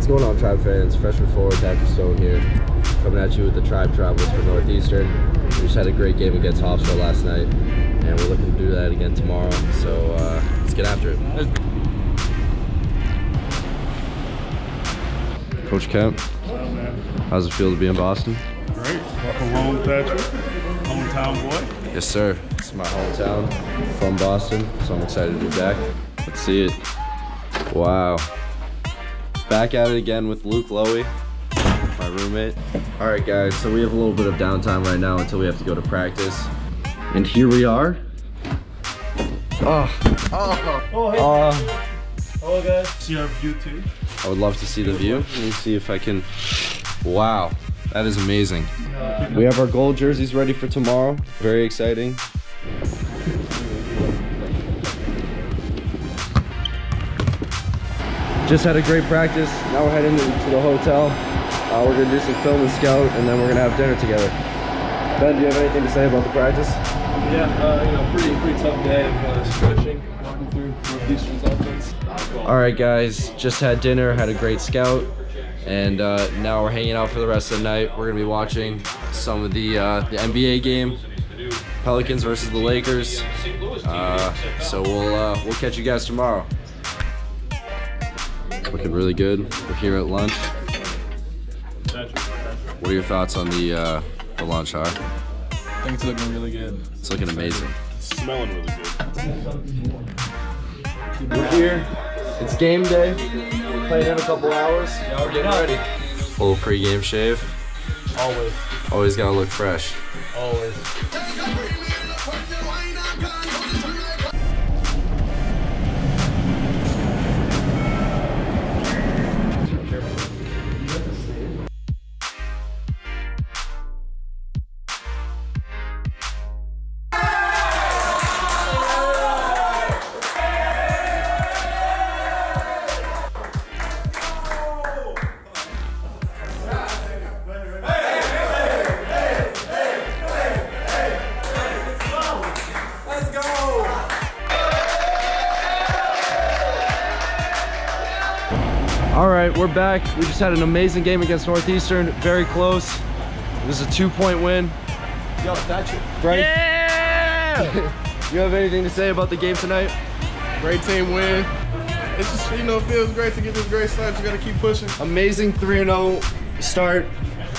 What's going on, Tribe fans? Freshman forward Thatcher Stone here, coming at you with the Tribe Travels for Northeastern. We just had a great game against Hofstra last night, and we're looking to do that again tomorrow. So uh, let's get after it. Coach Kemp, how's it feel to be in Boston? Great. Welcome home, Thatcher. Hometown boy. Yes, sir. It's my hometown from Boston, so I'm excited to be back. Let's see it. Wow. Back at it again with Luke Loewe, my roommate. All right, guys, so we have a little bit of downtime right now until we have to go to practice. And here we are. Ah. Oh, Oh, hey. oh. Hello, guys. See our view, too. I would love to see the view. Let me see if I can. Wow, that is amazing. We have our gold jerseys ready for tomorrow. Very exciting. Just had a great practice. Now we're heading to the hotel. Uh, we're gonna do some film and scout, and then we're gonna have dinner together. Ben, do you have anything to say about the practice? Yeah, uh, you know, pretty pretty tough day of uh, stretching, walking through Northeastern's offense. All right, guys, just had dinner, had a great scout, and uh, now we're hanging out for the rest of the night. We're gonna be watching some of the uh, the NBA game, Pelicans versus the Lakers. Uh, so we'll uh, we'll catch you guys tomorrow. Looking really good. We're here at lunch. What are your thoughts on the uh, the lunch, huh? I think it's looking really good. It's looking amazing. It's Smelling really good. We're here. It's game day. We're Playing in a couple hours. Yeah, we're getting ready. Little pre-game shave. Always, Always gotta look fresh. always. All right, we're back. We just had an amazing game against Northeastern. Very close. It was a two-point win. Yo, that's it. Bryce, you have anything to say about the game tonight? Great team win. It's just, you know, it feels great to get this great start. You got to keep pushing. Amazing 3-0 start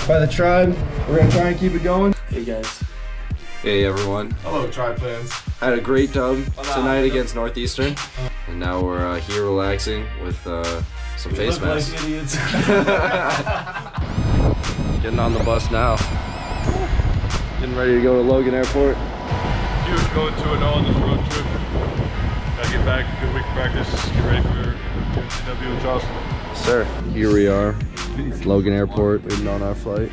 by the Tribe. We're gonna try and keep it going. Hey guys. Hey everyone. Hello, Tribe fans. Had a great dub tonight against Northeastern. And now we're uh, here relaxing with uh, some face Look like masks. idiots. Getting on the bus now. Getting ready to go to Logan Airport. Huge going 2 0 on this road trip. Gotta get back, good week of practice, get ready for NCW in Charleston. Sir, here we are, Logan Airport, waiting on our flight.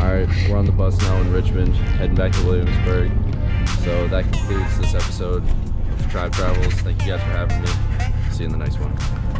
All right, we're on the bus now in Richmond, heading back to Williamsburg. So that concludes this episode of Tribe Travels. Thank you guys for having me. See you in the next one.